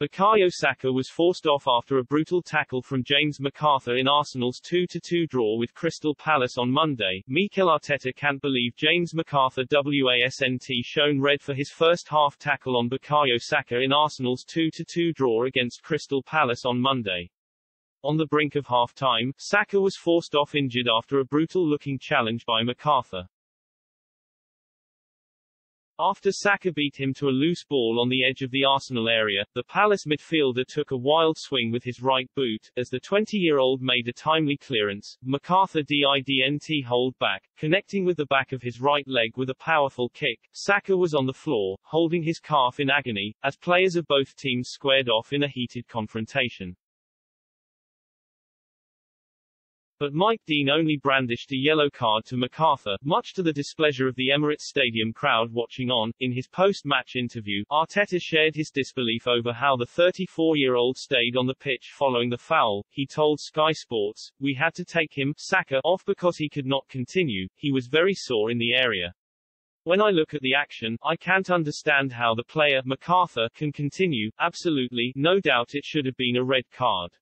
Bukayo Saka was forced off after a brutal tackle from James McArthur in Arsenal's 2-2 draw with Crystal Palace on Monday. Mikel Arteta can't believe James McArthur WASNT shown red for his first half tackle on Bukayo Saka in Arsenal's 2-2 draw against Crystal Palace on Monday. On the brink of half-time, Saka was forced off injured after a brutal-looking challenge by McArthur. After Saka beat him to a loose ball on the edge of the Arsenal area, the Palace midfielder took a wild swing with his right boot, as the 20-year-old made a timely clearance, McArthur didn't hold back, connecting with the back of his right leg with a powerful kick. Saka was on the floor, holding his calf in agony, as players of both teams squared off in a heated confrontation. But Mike Dean only brandished a yellow card to McArthur, much to the displeasure of the Emirates Stadium crowd watching on. In his post-match interview, Arteta shared his disbelief over how the 34-year-old stayed on the pitch following the foul. He told Sky Sports, We had to take him, Saka, off because he could not continue, he was very sore in the area. When I look at the action, I can't understand how the player, McArthur, can continue. Absolutely, no doubt it should have been a red card.